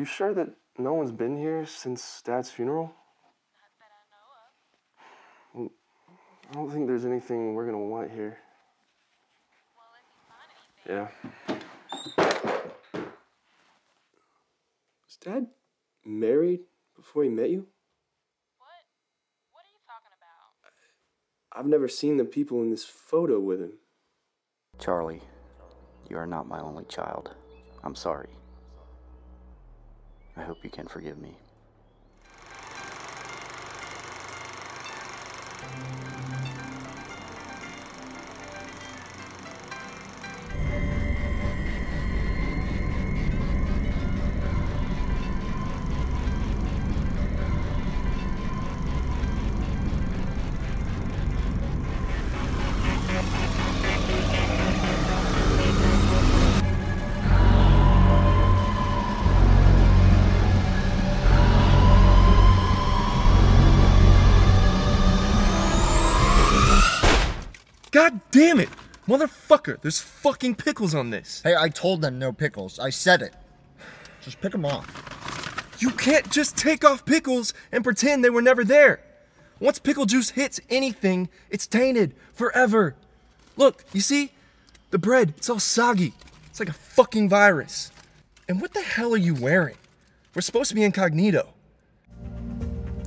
You sure that no one's been here since Dad's funeral? Not that I know of. I don't think there's anything we're gonna want here. Well, if you find anything. Yeah. Was Dad married before he met you? What? What are you talking about? I've never seen the people in this photo with him. Charlie, you are not my only child. I'm sorry. I hope you can forgive me. God damn it! Motherfucker, there's fucking pickles on this. Hey, I told them no pickles. I said it. Just pick them off. You can't just take off pickles and pretend they were never there. Once pickle juice hits anything, it's tainted forever. Look, you see? The bread, it's all soggy. It's like a fucking virus. And what the hell are you wearing? We're supposed to be incognito.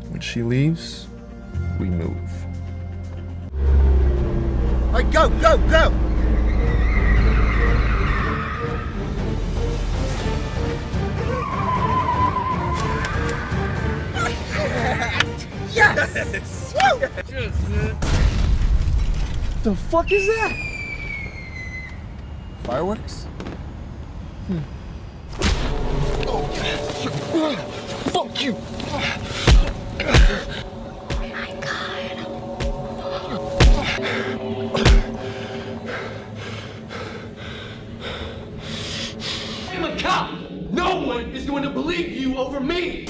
When she leaves, we move. All right, go, go, go! yes! Woo! The fuck is that? Fireworks? Hmm. Oh, fuck you! A cop. No one is going to believe you over me.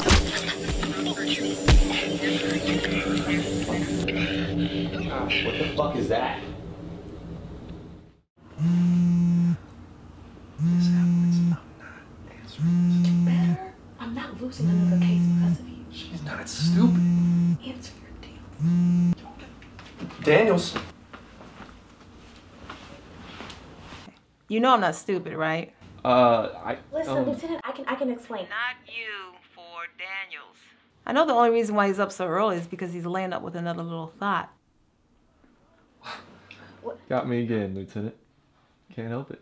Ah, what the fuck is that? better. I'm not losing another case because of you. She's not stupid. Answer your damn. Daniels. You know I'm not stupid, right? Uh, I. Listen, um, Lieutenant, I can I can explain. Not you for Daniels. I know the only reason why he's up so early is because he's laying up with another little thought. Got me again, Lieutenant. Can't help it.